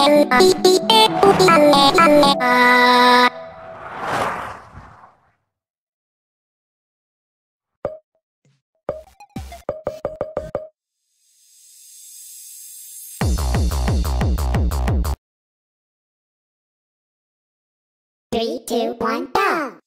全部いいえうやねやねあ 3, 2, 1, go!